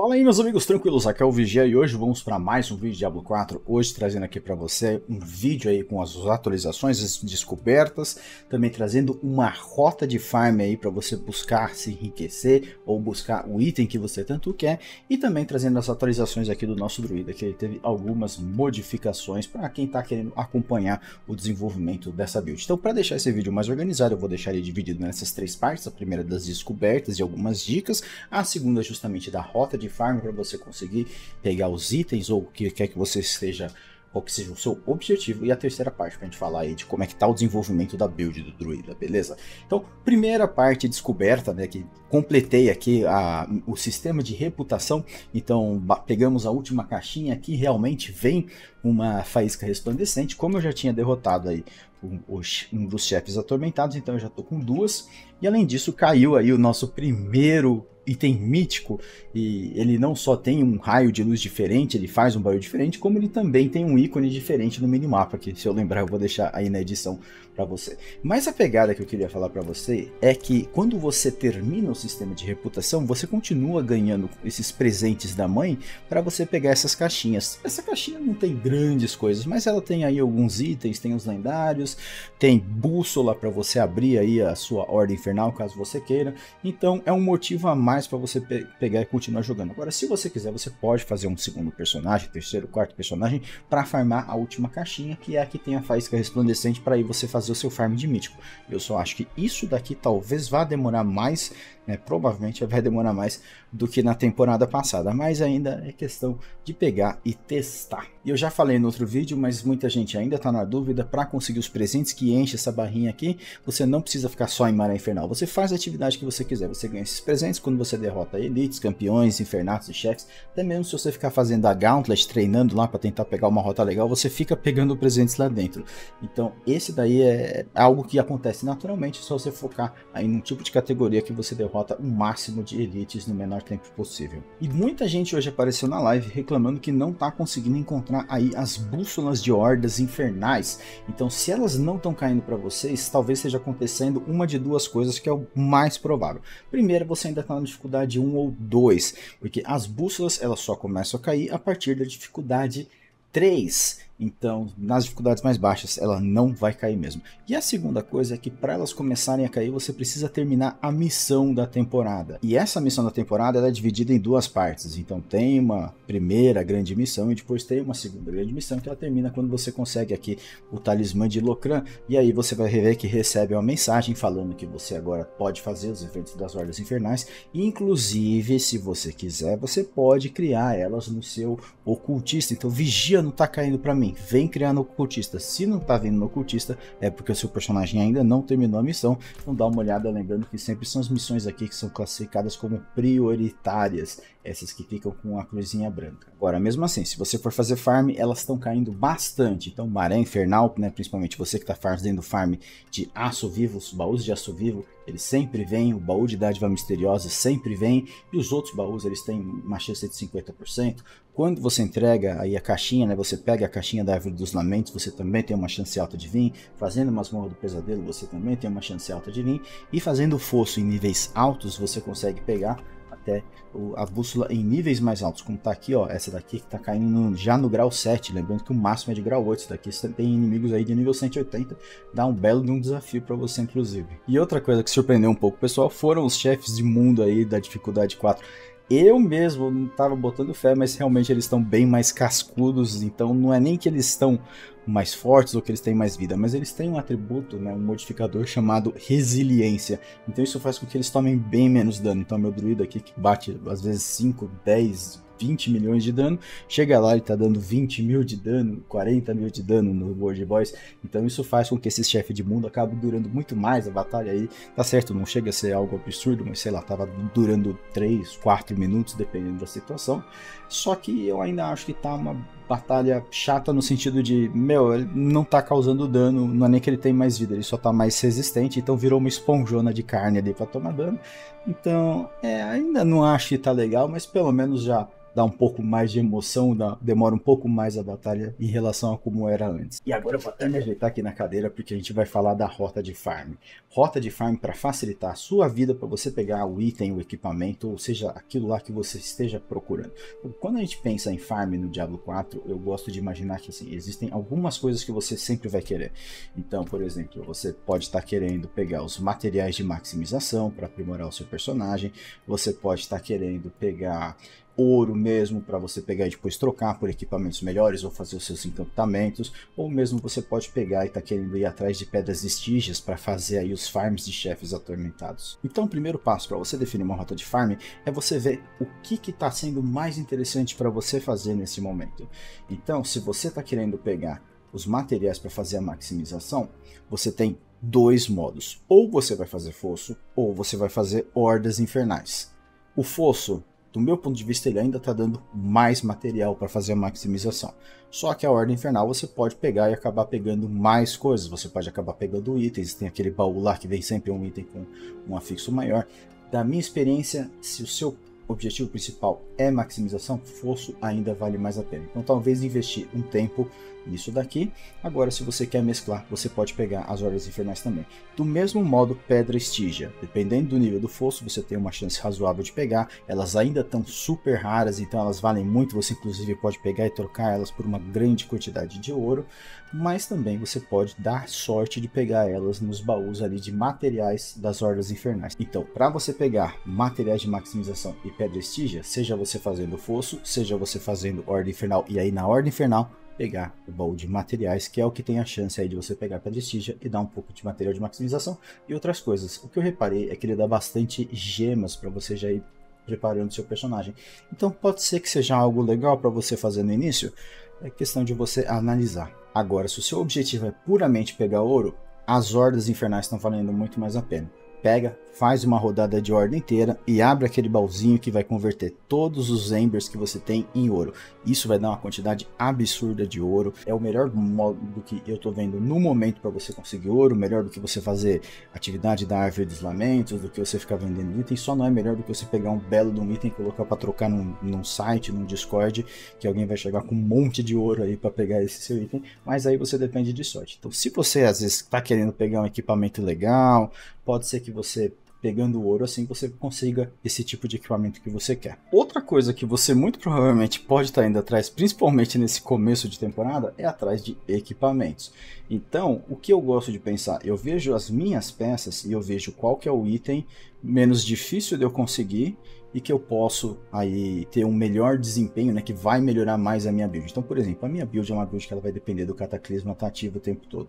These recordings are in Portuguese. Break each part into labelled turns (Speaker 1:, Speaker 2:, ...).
Speaker 1: Fala aí meus amigos tranquilos, aqui é o Vigia e hoje vamos para mais um vídeo de Diablo 4, hoje trazendo aqui para você um vídeo aí com as atualizações, as descobertas, também trazendo uma rota de farm aí para você buscar se enriquecer ou buscar o item que você tanto quer. E também trazendo as atualizações aqui do nosso druida, que ele teve algumas modificações para quem está querendo acompanhar o desenvolvimento dessa build. Então para deixar esse vídeo mais organizado, eu vou deixar ele dividido nessas três partes, a primeira das descobertas e algumas dicas, a segunda justamente da rota de farm para você conseguir pegar os itens ou o que quer que você esteja qual que seja o seu objetivo, e a terceira parte para a gente falar aí de como é que tá o desenvolvimento da build do druida, beleza? Então, primeira parte descoberta, né, que completei aqui a, o sistema de reputação, então pegamos a última caixinha aqui, realmente vem uma faísca resplandecente, como eu já tinha derrotado aí um, dos chefes atormentados, então eu já tô com duas, e além disso caiu aí o nosso primeiro item mítico e ele não só tem um raio de luz diferente, ele faz um barulho diferente, como ele também tem um ícone diferente no minimapa, que se eu lembrar eu vou deixar aí na edição para você. Mas a pegada que eu queria falar para você é que quando você termina o sistema de reputação, você continua ganhando esses presentes da mãe para você pegar essas caixinhas. Essa caixinha não tem grandes coisas, mas ela tem aí alguns itens, tem os lendários, tem bússola para você abrir aí a sua ordem infernal caso você queira. Então é um motivo a mais para você pe pegar e continuar jogando. Agora, se você quiser, você pode fazer um segundo personagem, terceiro, quarto personagem para farmar a última caixinha, que é a que tem a faísca resplandecente para aí você fazer o seu farm de mítico. Eu só acho que isso daqui talvez vá demorar mais né? Provavelmente vai demorar mais do que na temporada passada, mas ainda é questão de pegar e testar. E eu já falei no outro vídeo, mas muita gente ainda está na dúvida para conseguir os presentes que enche essa barrinha aqui. Você não precisa ficar só em Maré Infernal. Você faz a atividade que você quiser. Você ganha esses presentes quando você derrota elites, campeões, infernatos e chefes. Até mesmo se você ficar fazendo a Gauntlet, treinando lá para tentar pegar uma rota legal, você fica pegando presentes lá dentro. Então, esse daí é algo que acontece naturalmente, só você focar aí num tipo de categoria que você derrota derrota o máximo de elites no menor tempo possível. E muita gente hoje apareceu na live reclamando que não está conseguindo encontrar aí as bússolas de hordas infernais. Então, se elas não estão caindo para vocês, talvez esteja acontecendo uma de duas coisas que é o mais provável. Primeiro, você ainda está na dificuldade 1 ou 2, porque as bússolas elas só começam a cair a partir da dificuldade 3. Então, nas dificuldades mais baixas, ela não vai cair mesmo. E a segunda coisa é que para elas começarem a cair, você precisa terminar a missão da temporada. E essa missão da temporada é dividida em duas partes. Então, tem uma primeira grande missão e depois tem uma segunda grande missão que ela termina quando você consegue aqui o talismã de Locran. E aí você vai ver que recebe uma mensagem falando que você agora pode fazer os eventos das Hordas Infernais. Inclusive, se você quiser, você pode criar elas no seu ocultista. Então, vigia não está caindo para mim vem criar no ocultista. Se não tá vindo no ocultista, é porque o seu personagem ainda não terminou a missão. Então dá uma olhada, lembrando que sempre são as missões aqui que são classificadas como prioritárias, essas que ficam com a cruzinha branca. Agora, mesmo assim, se você for fazer farm, elas estão caindo bastante. Então, maré infernal, né, principalmente você que está fazendo farm de aço vivo, os baús de aço vivo, eles sempre vêm, o baú de dádiva misteriosa sempre vem, e os outros baús eles têm uma chance de 50%. Quando você entrega aí a caixinha, né, você pega a caixinha da árvore dos lamentos, você também tem uma chance alta de vir. Fazendo masmorra do pesadelo, você também tem uma chance alta de vir. E fazendo fosso em níveis altos, você consegue pegar até o, a bússola em níveis mais altos, como está aqui, ó, essa daqui que está caindo no, já no grau 7, lembrando que o máximo é de grau 8, isso daqui você tem inimigos aí de nível 180, dá um belo de um desafio para você, inclusive. E outra coisa que surpreendeu um pouco o pessoal foram os chefes de mundo aí da dificuldade 4. Eu mesmo não estava botando fé, mas realmente eles estão bem mais cascudos, então não é nem que eles estão mais fortes ou que eles têm mais vida, mas eles têm um atributo, né, um modificador chamado resiliência. Então isso faz com que eles tomem bem menos dano. Então meu druida aqui que bate às vezes 5, 10, 20 milhões de dano, chega lá e tá dando 20 mil de dano, 40 mil de dano no World Boys, então isso faz com que esse chefe de mundo acabe durando muito mais a batalha aí, tá certo, não chega a ser algo absurdo, mas sei lá, tava durando 3, 4 minutos, dependendo da situação, só que eu ainda acho que tá uma batalha chata no sentido de, meu, ele não tá causando dano, não é nem que ele tem mais vida, ele só tá mais resistente, então virou uma esponjona de carne ali para tomar dano. Então, é, ainda não acho que tá legal, mas pelo menos já dá um pouco mais de emoção, dá, demora um pouco mais a batalha em relação a como era antes. E agora eu vou até me ajeitar aqui na cadeira porque a gente vai falar da rota de farm. Rota de farm para facilitar a sua vida, para você pegar o item, o equipamento, ou seja, aquilo lá que você esteja procurando. Quando a gente pensa em farm no Diablo 4, eu gosto de imaginar que assim, existem algumas coisas que você sempre vai querer. Então, por exemplo, você pode estar querendo pegar os materiais de maximização para aprimorar o seu personagem, você pode estar querendo pegar ouro mesmo para você pegar e depois trocar por equipamentos melhores ou fazer os seus encantamentos, ou mesmo você pode pegar e tá querendo ir atrás de pedras estígias para fazer aí os farms de chefes atormentados. Então o primeiro passo para você definir uma rota de farm é você ver o que está sendo mais interessante para você fazer nesse momento. Então se você está querendo pegar os materiais para fazer a maximização, você tem dois modos. Ou você vai fazer fosso, ou você vai fazer hordas infernais. O fosso do meu ponto de vista, ele ainda está dando mais material para fazer a maximização. Só que a Ordem Infernal você pode pegar e acabar pegando mais coisas. Você pode acabar pegando itens. Tem aquele baú lá que vem sempre um item com um afixo maior. Da minha experiência, se o seu objetivo principal é maximização, fosso ainda vale mais a pena. Então talvez investir um tempo nisso daqui. Agora, se você quer mesclar, você pode pegar as Ordens Infernais também. Do mesmo modo, Pedra Estígia. Dependendo do nível do fosso, você tem uma chance razoável de pegar. Elas ainda estão super raras, então elas valem muito. Você inclusive pode pegar e trocar elas por uma grande quantidade de ouro. Mas também você pode dar sorte de pegar elas nos baús ali de materiais das Ordens Infernais. Então, para você pegar materiais de maximização e Pedra Estígia, seja você fazendo fosso, seja você fazendo Ordem Infernal, e aí na Ordem Infernal pegar o baú de materiais, que é o que tem a chance aí de você pegar para Prestígia e dar um pouco de material de maximização e outras coisas. O que eu reparei é que ele dá bastante gemas para você já ir preparando seu personagem. Então pode ser que seja algo legal para você fazer no início, é questão de você analisar. Agora, se o seu objetivo é puramente pegar ouro, as hordas infernais estão valendo muito mais a pena pega, faz uma rodada de ordem inteira e abre aquele baúzinho que vai converter todos os embers que você tem em ouro. Isso vai dar uma quantidade absurda de ouro. É o melhor modo do que eu tô vendo no momento para você conseguir ouro, melhor do que você fazer atividade da árvore dos lamentos, do que você ficar vendendo itens. Só não é melhor do que você pegar um belo de um item e colocar para trocar num, num site, num Discord, que alguém vai chegar com um monte de ouro aí para pegar esse seu item. Mas aí você depende de sorte. Então, se você às vezes está querendo pegar um equipamento legal, pode ser que você pegando ouro assim você consiga esse tipo de equipamento que você quer. Outra coisa que você muito provavelmente pode estar indo atrás, principalmente nesse começo de temporada, é atrás de equipamentos. Então, o que eu gosto de pensar, eu vejo as minhas peças e eu vejo qual que é o item menos difícil de eu conseguir e que eu posso aí ter um melhor desempenho, né, que vai melhorar mais a minha build. Então, por exemplo, a minha build é uma build que ela vai depender do cataclismo ativo o tempo todo.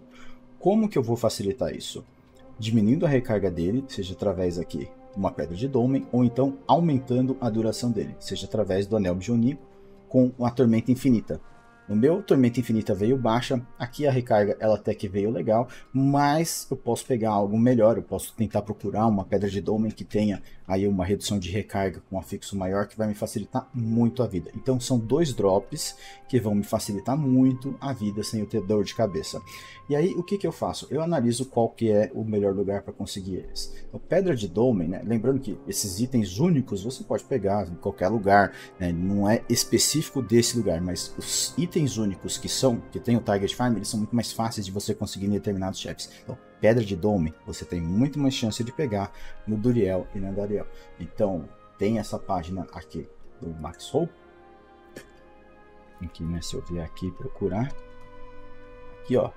Speaker 1: Como que eu vou facilitar isso? Diminuindo a recarga dele, seja através aqui uma pedra de Dolmen, ou então aumentando a duração dele, seja através do anel bionico com uma tormenta infinita. No meu Tormenta Infinita veio baixa, aqui a recarga ela até que veio legal, mas eu posso pegar algo melhor, eu posso tentar procurar uma pedra de Dolmen que tenha aí uma redução de recarga com um afixo maior que vai me facilitar muito a vida. Então são dois drops que vão me facilitar muito a vida sem eu ter dor de cabeça. E aí o que, que eu faço? Eu analiso qual que é o melhor lugar para conseguir eles. Então, pedra de Dolmen, né? lembrando que esses itens únicos você pode pegar em qualquer lugar, né? não é específico desse lugar, mas os itens únicos que são, que tem o Target Farm, eles são muito mais fáceis de você conseguir em determinados chefes. Então, Pedra de Dome, você tem muito mais chance de pegar no Duriel e na Dariel. Então, tem essa página aqui do Max Hope. Aqui, né, se eu vier aqui procurar. Aqui, ó,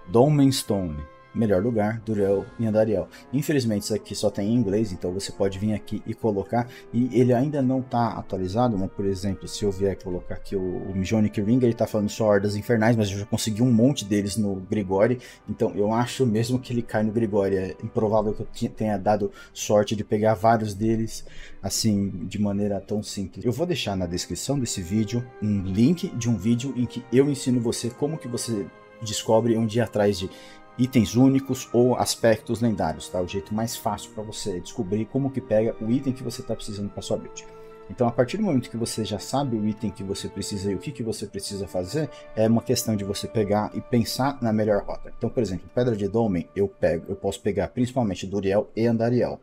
Speaker 1: Stone melhor lugar, Durel e Andariel. Infelizmente isso aqui só tem em inglês, então você pode vir aqui e colocar, e ele ainda não está atualizado, né? por exemplo, se eu vier colocar aqui o, o Mijonic Ring, ele está falando só Hordas Infernais, mas eu já consegui um monte deles no Grigori, então eu acho mesmo que ele cai no Grigori, é improvável que eu tenha dado sorte de pegar vários deles, assim, de maneira tão simples. Eu vou deixar na descrição desse vídeo um link de um vídeo em que eu ensino você como que você descobre um dia atrás de itens únicos ou aspectos lendários, tá? O jeito mais fácil para você descobrir como que pega o item que você está precisando para sua build. Então, a partir do momento que você já sabe o item que você precisa e o que, que você precisa fazer, é uma questão de você pegar e pensar na melhor rota. Então, por exemplo, Pedra de Dolmen, eu pego, eu posso pegar principalmente Duriel e Andariel.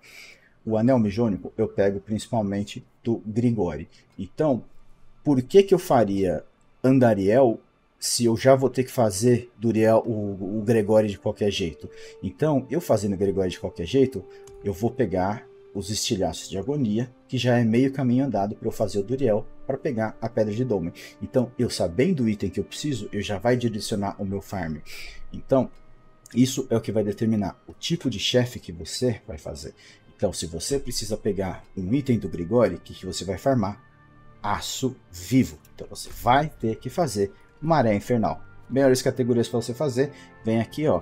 Speaker 1: O Anel Mijônico, eu pego principalmente do Grigori. Então, por que, que eu faria Andariel se eu já vou ter que fazer Duriel, o, o Gregório de qualquer jeito? Então, eu fazendo o Gregório de qualquer jeito, eu vou pegar os estilhaços de agonia, que já é meio caminho andado para eu fazer o Duriel para pegar a pedra de Dolmen. Então, eu sabendo o item que eu preciso, eu já vai direcionar o meu farm. Então, isso é o que vai determinar o tipo de chefe que você vai fazer. Então, se você precisa pegar um item do Grigori, o que, que você vai farmar? Aço vivo. Então, você vai ter que fazer Maré Infernal. Melhores categorias para você fazer, vem aqui, ó.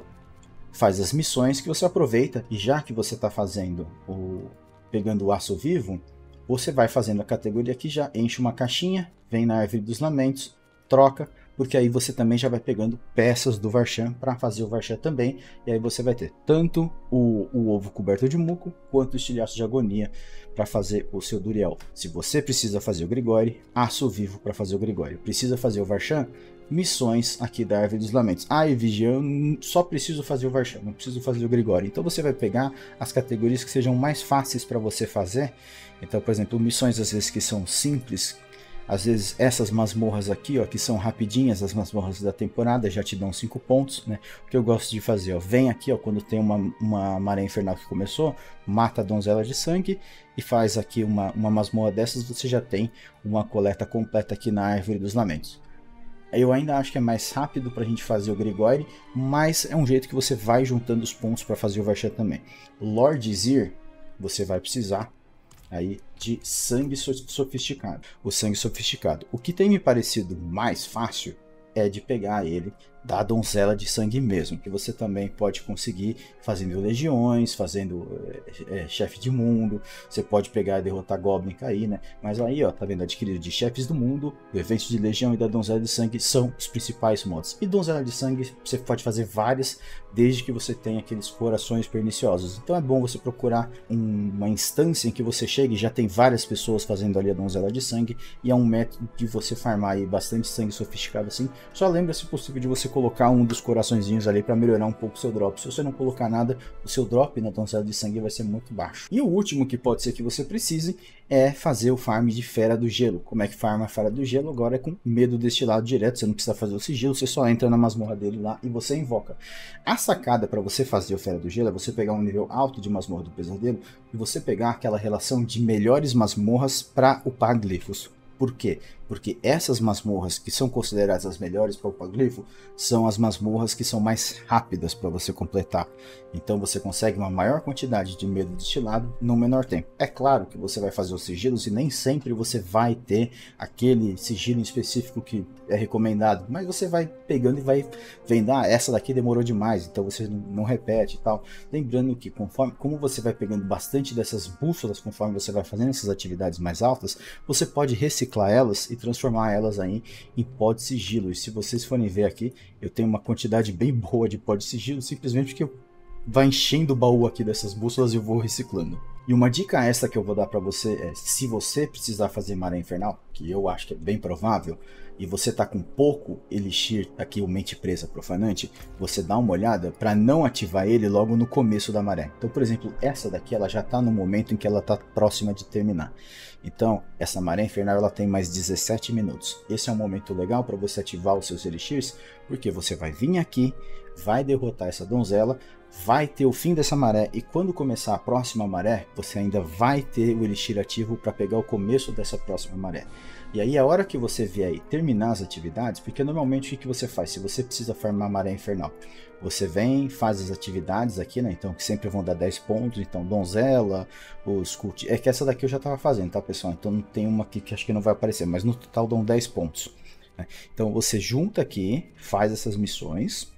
Speaker 1: Faz as missões que você aproveita e já que você está fazendo o pegando o aço vivo, você vai fazendo a categoria aqui já enche uma caixinha, vem na árvore dos lamentos, troca, porque aí você também já vai pegando peças do Varshan para fazer o Varshan também, e aí você vai ter tanto o, o ovo coberto de muco, quanto o estilhaço de agonia para fazer o seu Duriel. Se você precisa fazer o Grigori, aço vivo para fazer o Grigori. Precisa fazer o Varshan, missões aqui da Árvore dos Lamentos. Ah, e Vigia, eu só preciso fazer o Varshan, não preciso fazer o Grigori. Então você vai pegar as categorias que sejam mais fáceis para você fazer. Então, por exemplo, missões às vezes que são simples, às vezes essas masmorras aqui, ó, que são rapidinhas, as masmorras da temporada, já te dão 5 pontos, né? O que eu gosto de fazer, ó, vem aqui, ó, quando tem uma, uma maré infernal que começou, mata a donzela de sangue e faz aqui uma, uma masmorra dessas, você já tem uma coleta completa aqui na Árvore dos Lamentos. Eu ainda acho que é mais rápido para a gente fazer o Grigori, mas é um jeito que você vai juntando os pontos para fazer o Varsha também. Lord Zir, você vai precisar aí de sangue sofisticado. O sangue sofisticado. O que tem me parecido mais fácil é de pegar ele da donzela de sangue mesmo, que você também pode conseguir fazendo legiões, fazendo é, é, chefe de mundo, você pode pegar e derrotar Goblin e cair, né? Mas aí, ó, tá vendo? Adquirido de chefes do mundo, do evento de legião e da donzela de sangue são os principais modos. E donzela de sangue você pode fazer várias, desde que você tenha aqueles corações perniciosos. Então é bom você procurar um, uma instância em que você chegue já tem várias pessoas fazendo ali a donzela de sangue, e é um método de você farmar aí bastante sangue sofisticado assim. Só lembra, se possível, de você colocar um dos coraçõezinhos ali para melhorar um pouco o seu drop. Se você não colocar nada, o seu drop na donzela de sangue vai ser muito baixo. E o último que pode ser que você precise é fazer o farm de Fera do Gelo. Como é que farma a Fera do Gelo? Agora é com medo destilado direto, você não precisa fazer o sigilo, você só entra na masmorra dele lá e você invoca. A sacada para você fazer o Fera do Gelo é você pegar um nível alto de masmorra do pesadelo e você pegar aquela relação de melhores masmorras para upar glifos. Por quê? Porque essas masmorras que são consideradas as melhores para o paglifo são as masmorras que são mais rápidas para você completar. Então você consegue uma maior quantidade de medo destilado no menor tempo. É claro que você vai fazer os sigilos e nem sempre você vai ter aquele sigilo específico que é recomendado, mas você vai pegando e vai vendo, ah, essa daqui demorou demais, então você não repete e tal. Lembrando que conforme como você vai pegando bastante dessas bússolas conforme você vai fazendo essas atividades mais altas, você pode reciclar elas e transformar elas aí em pó de sigilo. E se vocês forem ver aqui, eu tenho uma quantidade bem boa de pó de sigilo, simplesmente porque vai enchendo o baú aqui dessas bússolas e eu vou reciclando. E uma dica extra que eu vou dar para você é, se você precisar fazer maré infernal, que eu acho que é bem provável, e você tá com pouco elixir aqui o mente presa profanante, você dá uma olhada para não ativar ele logo no começo da maré. Então, por exemplo, essa daqui ela já tá no momento em que ela tá próxima de terminar. Então, essa maré infernal ela tem mais 17 minutos. Esse é um momento legal para você ativar os seus elixirs, porque você vai vir aqui, vai derrotar essa donzela, vai ter o fim dessa maré e quando começar a próxima maré, você ainda vai ter o elixir ativo para pegar o começo dessa próxima maré. E aí a hora que você vier aí terminar as atividades, porque normalmente o que você faz? Se você precisa farmar maré infernal, você vem, faz as atividades aqui, né? Então que sempre vão dar 10 pontos, então donzela, os cult... É que essa daqui eu já estava fazendo, tá pessoal? Então não tem uma aqui que acho que não vai aparecer, mas no total dão 10 pontos. Né? Então você junta aqui, faz essas missões,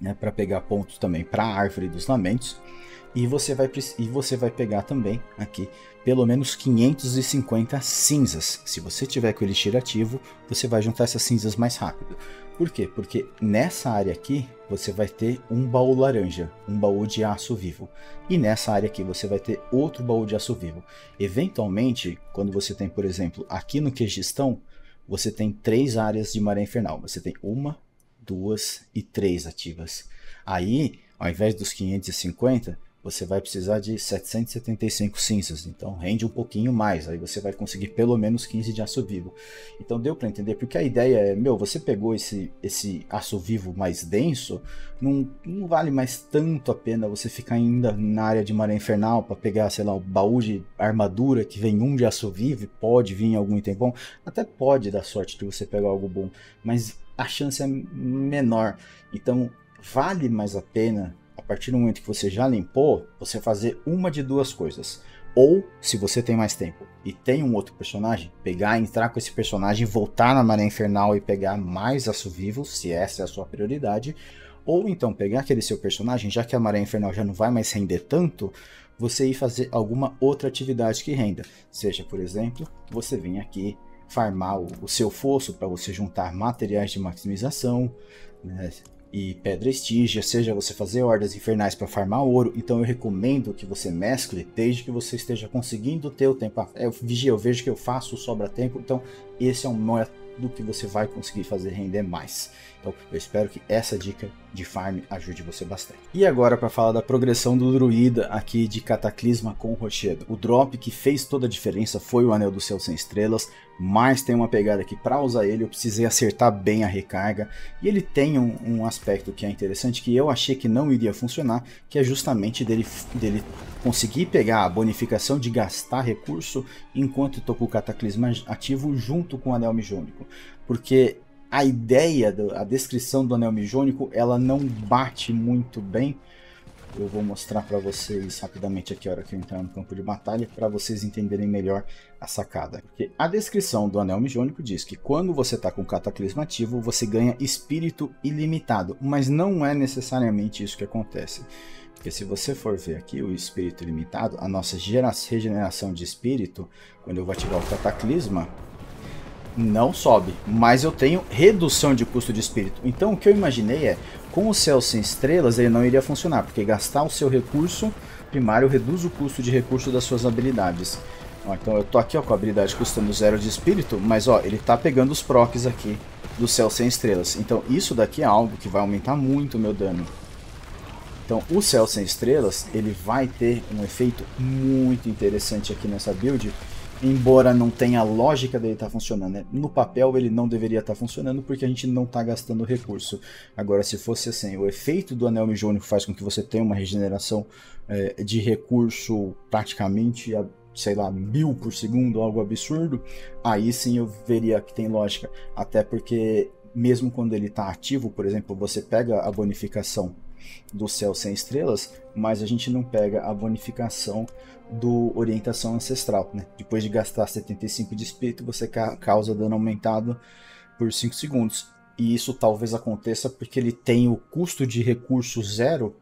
Speaker 1: né, para pegar pontos também para a árvore dos lamentos. E você, vai, e você vai pegar também aqui pelo menos 550 cinzas. Se você tiver com o elixir ativo, você vai juntar essas cinzas mais rápido. Por quê? Porque nessa área aqui você vai ter um baú laranja, um baú de aço vivo. E nessa área aqui você vai ter outro baú de aço vivo. Eventualmente, quando você tem, por exemplo, aqui no Quegistão, você tem três áreas de maré infernal. Você tem uma, duas e três ativas. Aí, ao invés dos 550, você vai precisar de 775 cinzas, então rende um pouquinho mais, aí você vai conseguir pelo menos 15 de aço vivo. Então deu para entender, porque a ideia é, meu, você pegou esse, esse aço vivo mais denso, não, não vale mais tanto a pena você ficar ainda na área de maré infernal para pegar, sei lá, o baú de armadura que vem um de aço vivo, pode vir algum item bom, até pode dar sorte de você pegar algo bom, mas a chance é menor, então vale mais a pena a partir do momento que você já limpou, você fazer uma de duas coisas. Ou, se você tem mais tempo e tem um outro personagem, pegar, entrar com esse personagem, voltar na Maré Infernal e pegar mais aço vivo, se essa é a sua prioridade. Ou então pegar aquele seu personagem, já que a Maré Infernal já não vai mais render tanto, você ir fazer alguma outra atividade que renda. Seja, por exemplo, você vir aqui farmar o, seu fosso para você juntar materiais de maximização, né? e pedra estígia, seja você fazer hordas infernais para farmar ouro, então eu recomendo que você mescle desde que você esteja conseguindo ter o tempo. É, eu vigia, eu vejo que eu faço, sobra tempo, então esse é um método que você vai conseguir fazer render mais. Então eu espero que essa dica de farm ajude você bastante. E agora para falar da progressão do druida aqui de Cataclisma com Rochedo. O drop que fez toda a diferença foi o Anel do Céu Sem Estrelas, mas tem uma pegada que para usar ele eu precisei acertar bem a recarga e ele tem um, um, aspecto que é interessante que eu achei que não iria funcionar, que é justamente dele, dele conseguir pegar a bonificação de gastar recurso enquanto estou com o Cataclisma ativo junto com o Anel Mijônico. Porque a ideia, do, a descrição do anel mijônico, ela não bate muito bem. Eu vou mostrar para vocês rapidamente aqui a hora que eu entrar no campo de batalha, para vocês entenderem melhor a sacada. Porque a descrição do anel mijônico diz que quando você está com cataclisma ativo, você ganha espírito ilimitado, mas não é necessariamente isso que acontece. Porque se você for ver aqui o espírito ilimitado, a nossa regeneração de espírito, quando eu vou ativar o cataclisma, não sobe, mas eu tenho redução de custo de espírito. Então o que eu imaginei é, com o céu sem estrelas ele não iria funcionar, porque gastar o seu recurso primário reduz o custo de recurso das suas habilidades. Ó, então eu tô aqui ó, com a habilidade custando zero de espírito, mas ó, ele tá pegando os procs aqui do céu sem estrelas. Então isso daqui é algo que vai aumentar muito o meu dano. Então o céu sem estrelas ele vai ter um efeito muito interessante aqui nessa build, embora não tenha lógica dele estar tá funcionando, né? no papel ele não deveria estar tá funcionando porque a gente não está gastando recurso. Agora, se fosse assim, o efeito do anel mijônico faz com que você tenha uma regeneração é, de recurso praticamente, a, sei lá, mil por segundo, algo absurdo, aí sim eu veria que tem lógica. Até porque, mesmo quando ele está ativo, por exemplo, você pega a bonificação do céu sem estrelas, mas a gente não pega a bonificação do orientação ancestral. Né? Depois de gastar 75 de espírito, você ca causa dano aumentado por 5 segundos. E isso talvez aconteça porque ele tem o custo de recurso zero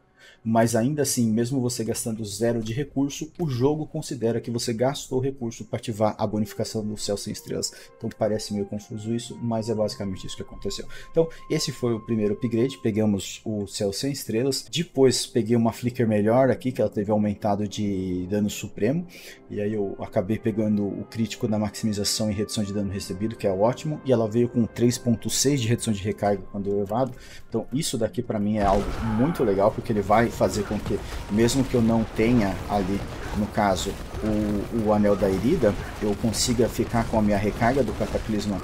Speaker 1: mas ainda assim, mesmo você gastando zero de recurso, o jogo considera que você gastou recurso para ativar a bonificação do céu sem estrelas. Então parece meio confuso isso, mas é basicamente isso que aconteceu. Então esse foi o primeiro upgrade, pegamos o céu sem estrelas, depois peguei uma flicker melhor aqui, que ela teve aumentado de dano supremo, e aí eu acabei pegando o crítico da maximização e redução de dano recebido, que é ótimo, e ela veio com 3.6 de redução de recarga quando elevado, então isso daqui para mim é algo muito legal, porque ele vai fazer com que, mesmo que eu não tenha ali, no caso, o, o anel da herida, eu consiga ficar com a minha recarga do cataclisma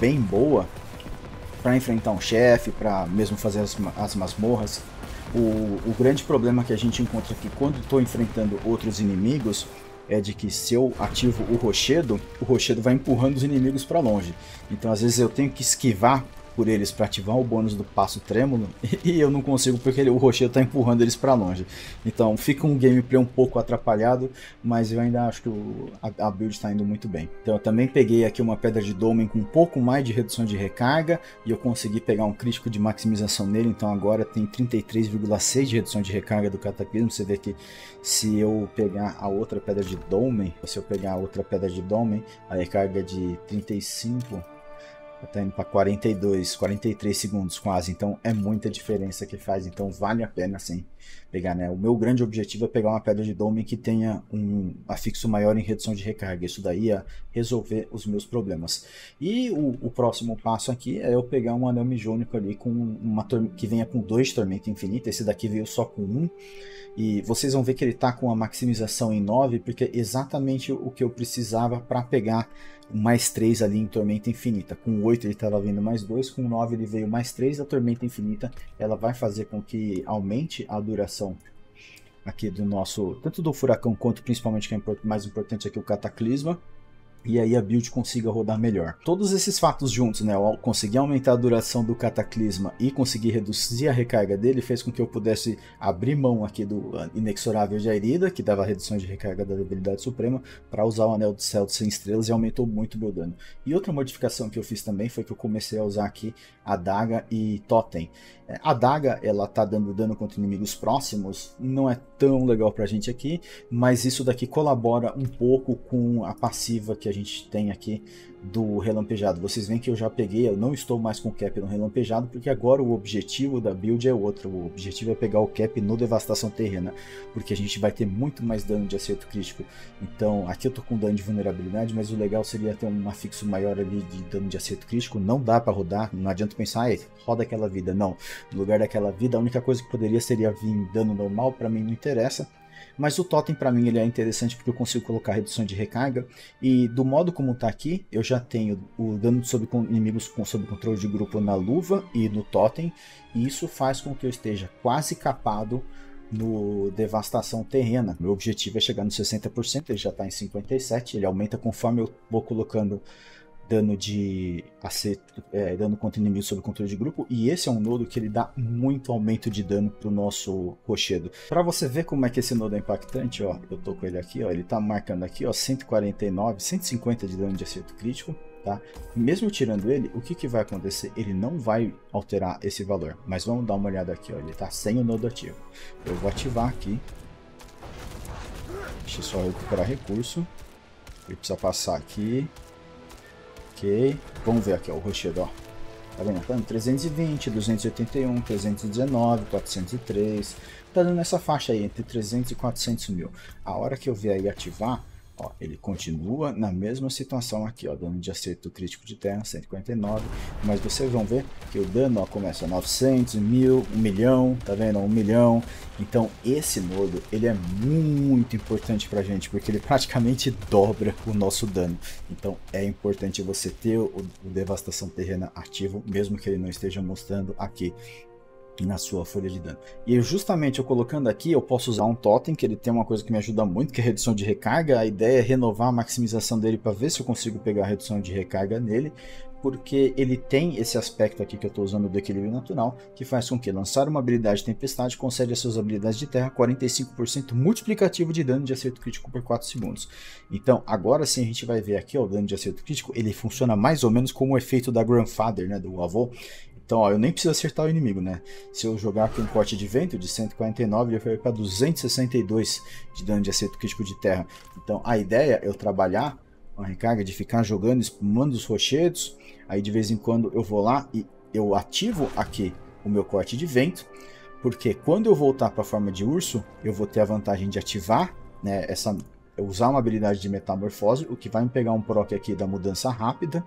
Speaker 1: bem boa para enfrentar um chefe, para mesmo fazer as, as masmorras. O, o grande problema que a gente encontra aqui quando estou enfrentando outros inimigos é de que se eu ativo o rochedo, o rochedo vai empurrando os inimigos para longe. Então às vezes eu tenho que esquivar por eles para ativar o bônus do passo trêmulo e eu não consigo porque ele, o rochedo está empurrando eles para longe. Então fica um gameplay um pouco atrapalhado, mas eu ainda acho que o, a, a, build está indo muito bem. Então eu também peguei aqui uma pedra de Dolmen com um pouco mais de redução de recarga e eu consegui pegar um crítico de maximização nele, então agora tem 33,6 de redução de recarga do cataclismo. Você vê que se eu pegar a outra pedra de Dolmen, se eu pegar a outra pedra de Dolmen, a recarga é de 35 Tá indo para 42, 43 segundos quase, então é muita diferença que faz, então vale a pena sim pegar, né? O meu grande objetivo é pegar uma pedra de dome que tenha um afixo maior em redução de recarga, isso daí é resolver os meus problemas. E o, o próximo passo aqui é eu pegar um anel mijônico ali com uma que venha com dois tormenta infinita, esse daqui veio só com um, e vocês vão ver que ele está com a maximização em 9, porque é exatamente o que eu precisava para pegar mais 3 ali em Tormenta Infinita. Com 8 ele estava vindo mais 2, com 9 ele veio mais 3. A Tormenta Infinita ela vai fazer com que aumente a duração aqui do nosso, tanto do furacão quanto principalmente que é mais importante aqui o cataclisma e aí a build consiga rodar melhor. Todos esses fatos juntos, né, ao conseguir aumentar a duração do cataclisma e conseguir reduzir a recarga dele, fez com que eu pudesse abrir mão aqui do inexorável Jairida, que dava redução de recarga da habilidade suprema, para usar o anel do céu de 100 estrelas e aumentou muito meu dano. E outra modificação que eu fiz também foi que eu comecei a usar aqui a daga e totem. É, a daga ela tá dando dano contra inimigos próximos, não é tão legal pra gente aqui, mas isso daqui colabora um pouco com a passiva que a gente tem aqui do relampejado. Vocês veem que eu já peguei, eu não estou mais com cap no relampejado, porque agora o objetivo da build é outro. O objetivo é pegar o cap no devastação terrena, porque a gente vai ter muito mais dano de acerto crítico. Então, aqui eu tô com dano de vulnerabilidade, mas o legal seria ter um afixo maior ali de dano de acerto crítico. Não dá para rodar, não adianta pensar, ah, roda aquela vida. Não, no lugar daquela vida, a única coisa que poderia seria vir dano normal, para mim não interessa. Mas o totem para mim ele é interessante porque eu consigo colocar redução de recarga e do modo como está aqui, eu já tenho o dano sobre inimigos com sob controle de grupo na luva e no totem, e isso faz com que eu esteja quase capado no devastação terrena. Meu objetivo é chegar no 60%, ele já está em 57%, ele aumenta conforme eu vou colocando dano de acerto, é, dano contra inimigos sob controle de grupo, e esse é um nodo que ele dá muito aumento de dano pro nosso rochedo. Para você ver como é que esse nodo é impactante, ó, eu tô com ele aqui, ó, ele tá marcando aqui, ó, 149, 150 de dano de acerto crítico, tá? Mesmo tirando ele, o que que vai acontecer? Ele não vai alterar esse valor, mas vamos dar uma olhada aqui, ó, ele tá sem o nodo ativo. Eu vou ativar aqui, deixa eu só recuperar recurso, ele precisa passar aqui, Ok. Vamos ver aqui, ó, o rochedo, ó. Tá vendo? Tá dando 320, 281, 319, 403. Tá dando essa faixa aí, entre 300 e 400 mil. A hora que eu vier aí ativar, Ó, ele continua na mesma situação aqui, ó, dano de acerto crítico de terra, 149, mas vocês vão ver que o dano ó, começa a 900, 1000, 1 milhão, tá vendo? 1 milhão. Então esse nodo, ele é muito importante pra gente, porque ele praticamente dobra o nosso dano. Então é importante você ter o, o Devastação Terrena ativo, mesmo que ele não esteja mostrando aqui na sua folha de dano. E justamente eu colocando aqui, eu posso usar um totem, que ele tem uma coisa que me ajuda muito, que é redução de recarga. A ideia é renovar a maximização dele para ver se eu consigo pegar a redução de recarga nele, porque ele tem esse aspecto aqui que eu estou usando do equilíbrio natural, que faz com que lançar uma habilidade de tempestade concede a suas habilidades de terra 45% multiplicativo de dano de acerto crítico por 4 segundos. Então, agora sim a gente vai ver aqui ó, o dano de acerto crítico, ele funciona mais ou menos como o efeito da Grandfather, né, do avô, então, ó, eu nem preciso acertar o inimigo, né? Se eu jogar aqui um corte de vento de 149, ele vai para 262 de dano de acerto crítico de terra. Então, a ideia é eu trabalhar a recarga de ficar jogando, espumando os rochedos. Aí, de vez em quando, eu vou lá e eu ativo aqui o meu corte de vento. Porque quando eu voltar para a forma de urso, eu vou ter a vantagem de ativar né, essa usar uma habilidade de metamorfose, o que vai me pegar um proc aqui da mudança rápida,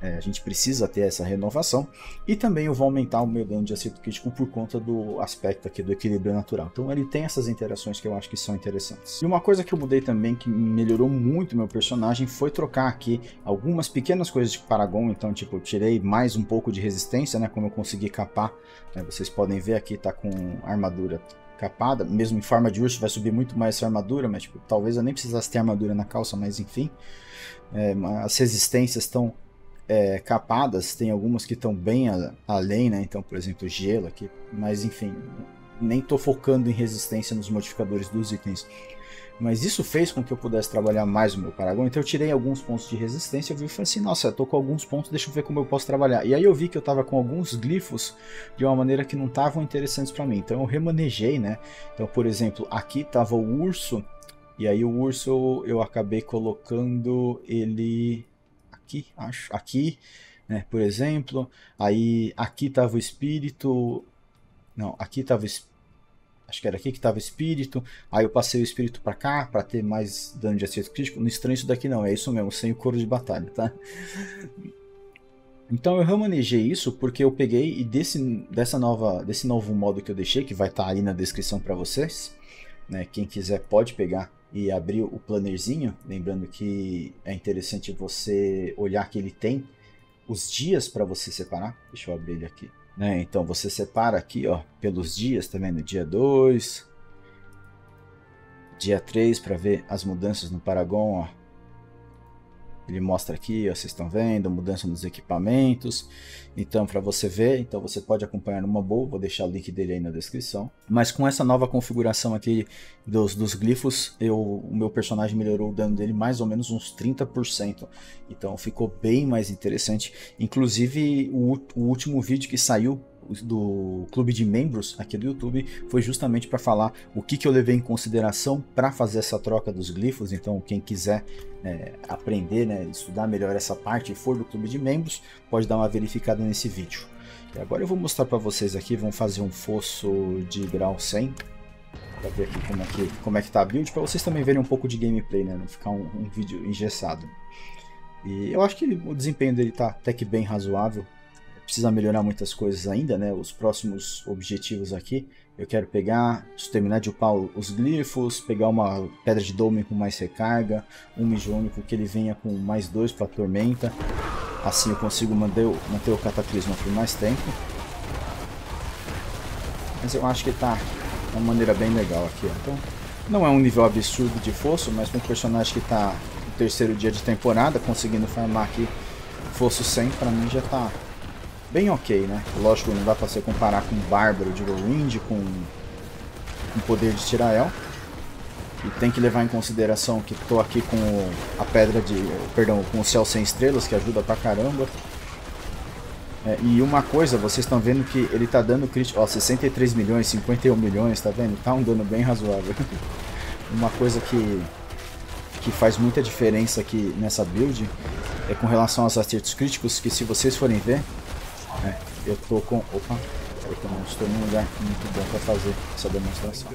Speaker 1: é, a gente precisa ter essa renovação. E também eu vou aumentar o meu dano de acerto crítico por conta do aspecto aqui do equilíbrio natural. Então ele tem essas interações que eu acho que são interessantes. E uma coisa que eu mudei também, que melhorou muito meu personagem, foi trocar aqui algumas pequenas coisas de Paragon. Então, tipo, eu tirei mais um pouco de resistência, né? Como eu consegui capar. Né, vocês podem ver aqui, tá com armadura capada, mesmo em forma de urso vai subir muito mais essa armadura, mas tipo, talvez eu nem precisasse ter armadura na calça, mas enfim. É, as resistências estão é, capadas, tem algumas que estão bem a, além, né? Então, por exemplo, gelo aqui, mas enfim, nem estou focando em resistência nos modificadores dos itens. Mas isso fez com que eu pudesse trabalhar mais o meu Paragon, então eu tirei alguns pontos de resistência e falei assim, nossa, eu tô com alguns pontos, deixa eu ver como eu posso trabalhar. E aí eu vi que eu estava com alguns glifos de uma maneira que não estavam interessantes para mim, então eu remanejei, né? Então, por exemplo, aqui estava o urso, e aí o urso eu acabei colocando ele aqui, acho, aqui, né? Por exemplo, aí aqui estava o espírito. Não, aqui estava o espírito Acho que era aqui que estava espírito. Aí eu passei o espírito para cá para ter mais dano de acerto crítico. Não estranho isso daqui não, é isso mesmo, sem o couro de batalha, tá? Então eu remanejei isso porque eu peguei e desse, dessa nova, desse novo modo que eu deixei, que vai estar tá aí na descrição para vocês, né? Quem quiser pode pegar e abrir o plannerzinho, lembrando que é interessante você olhar que ele tem os dias para você separar. Deixa eu abrir ele aqui. Né? Então você separa aqui ó, pelos dias, tá vendo? Dia 2, dia 3 para ver as mudanças no Paragon. Ó. Ele mostra aqui, ó, vocês estão vendo, mudança nos equipamentos. Então, para você ver, então você pode acompanhar numa boa, vou deixar o link dele aí na descrição. Mas com essa nova configuração aqui dos, dos glifos, eu, o meu personagem melhorou o dano dele mais ou menos uns 30%. Então ficou bem mais interessante. Inclusive, o, o último vídeo que saiu do clube de membros aqui do YouTube foi justamente para falar o que, que eu levei em consideração para fazer essa troca dos glifos. Então, quem quiser é, aprender, né, estudar melhor essa parte e for do clube de membros, pode dar uma verificada nesse vídeo. E agora eu vou mostrar para vocês aqui, vamos fazer um fosso de grau 100 para ver aqui como é que como é que tá a build, para vocês também verem um pouco de gameplay, né, não ficar um, um vídeo engessado. E eu acho que o desempenho dele tá até que bem razoável precisa melhorar muitas coisas ainda, né? Os próximos objetivos aqui, eu quero pegar, terminar de upar os glifos, pegar uma pedra de dome com mais recarga, um mijônico que ele venha com mais dois para tormenta, assim eu consigo manter, manter o cataclisma por mais tempo. Mas eu acho que tá uma maneira bem legal aqui, ó. Então, não é um nível absurdo de fosso, mas um personagem que está no terceiro dia de temporada, conseguindo farmar aqui fosso 100, para mim já está bem ok, né? Lógico, não dá pra você comparar com Bárbaro de Rowind, com o poder de Tirael. E tem que levar em consideração que tô aqui com a pedra de... Perdão, com o céu sem estrelas, que ajuda pra caramba. É, e uma coisa, vocês estão vendo que ele tá dando crítico... Ó, 63 milhões, 51 milhões, tá vendo? Tá um dano bem razoável. uma coisa que, que faz muita diferença aqui nessa build é com relação aos acertos críticos, que se vocês forem ver, é, eu tô com... Opa, eu não estou num lugar muito bom para fazer essa demonstração.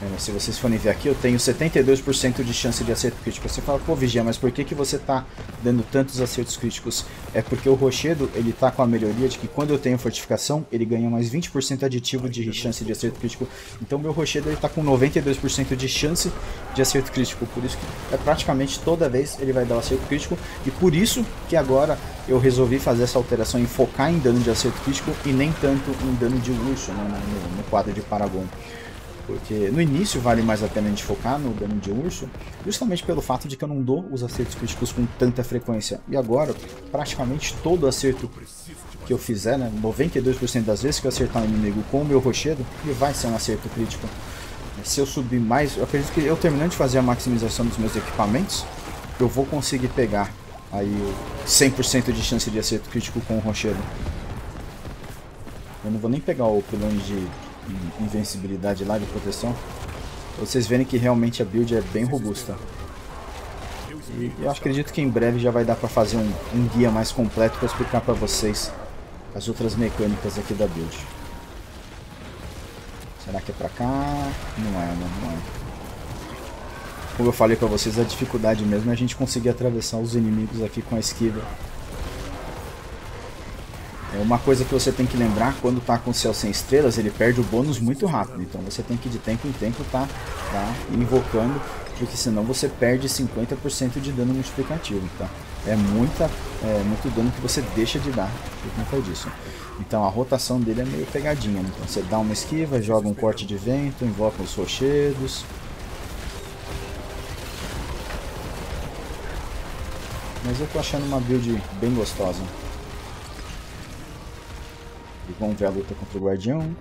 Speaker 1: É, se vocês forem ver aqui, eu tenho 72% de chance de acerto crítico. Você fala, pô, Vigia, mas por que, que você está dando tantos acertos críticos? É porque o Rochedo, ele tá com a melhoria de que quando eu tenho fortificação, ele ganha mais 20% aditivo de chance de acerto crítico. Então meu Rochedo, ele tá com 92% de chance de acerto crítico. Por isso que é praticamente toda vez ele vai dar o acerto crítico. E por isso que agora eu resolvi fazer essa alteração em focar em dano de acerto crítico e nem tanto em dano de urso né, no, no quadro de Paragon. Porque no início vale mais a pena a gente focar no dano de urso, justamente pelo fato de que eu não dou os acertos críticos com tanta frequência. E agora, praticamente todo acerto que eu fizer, né, 92% das vezes que eu acertar um inimigo com o meu rochedo, ele vai ser um acerto crítico. Se eu subir mais, eu acredito que eu terminando de fazer a maximização dos meus equipamentos, eu vou conseguir pegar aí 100% de chance de acerto crítico com o rochedo. Eu não vou nem pegar o pylon de invencibilidade lá de proteção, vocês verem que realmente a build é bem robusta. E eu acredito que em breve já vai dar para fazer um, um, guia mais completo para explicar para vocês as outras mecânicas aqui da build. Será que é para cá? Não é, não, não é. Como eu falei para vocês, a dificuldade mesmo é a gente conseguir atravessar os inimigos aqui com a esquiva. É uma coisa que você tem que lembrar, quando tá com o céu sem estrelas, ele perde o bônus muito rápido. Então você tem que de tempo em tempo tá, tá invocando, porque senão você perde 50% de dano multiplicativo. Tá? É, muita, é muito dano que você deixa de dar por conta disso. Então a rotação dele é meio pegadinha. Né? Então você dá uma esquiva, joga um corte de vento, invoca os rochedos. Mas eu tô achando uma build bem gostosa. E vamos ver a luta contra o guardião.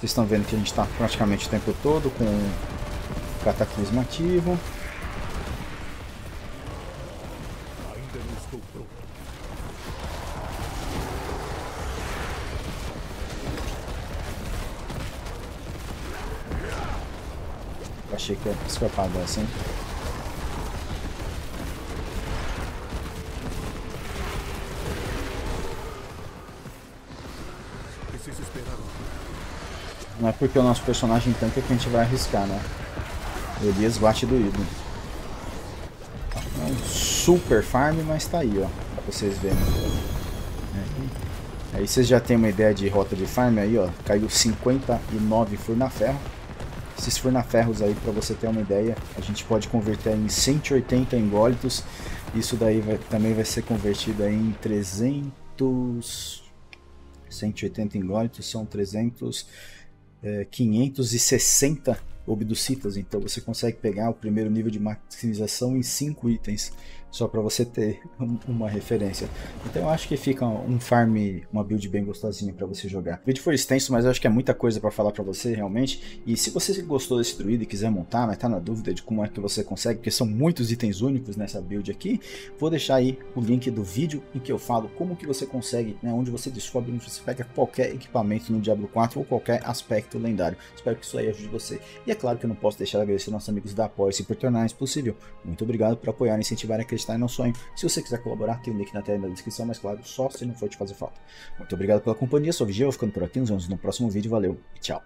Speaker 1: Vocês estão vendo que a gente está praticamente o tempo todo com o cataclismo ativo. Achei que ia escapar dessa, hein? Não é porque o nosso personagem tanca que a gente vai arriscar, né? Elias bate doído. É um super farm, mas tá aí, ó. Pra vocês verem. É. Aí vocês já tem uma ideia de rota de farm aí, ó. Caiu 59 furna-ferro. Esses furna-ferros aí, pra você ter uma ideia, a gente pode converter em 180 engólitos. Isso daí vai, também vai ser convertido em 300... 180 engólitos são 300... É, 560 obducitas, então você consegue pegar o primeiro nível de maximização em 5 itens só para você ter uma referência. Então eu acho que fica um farm, uma build bem gostosinha para você jogar. O vídeo foi extenso, mas eu acho que é muita coisa para falar para você realmente. E se você gostou desse druida e quiser montar, mas tá na dúvida de como é que você consegue, porque são muitos itens únicos nessa build aqui, vou deixar aí o link do vídeo em que eu falo como que você consegue, né, onde você descobre onde você pega qualquer equipamento no Diablo 4 ou qualquer aspecto lendário. Espero que isso aí ajude você. E é claro que eu não posso deixar de agradecer nossos amigos da Apoia-se por tornar isso possível. Muito obrigado por apoiar e incentivar a acreditar nosso sonho. Se você quiser colaborar, tem o um link na tela na descrição, mas claro, só se não for te fazer falta. Muito obrigado pela companhia, sou o Vigia, ficando por aqui, nos vemos no próximo vídeo, valeu e tchau.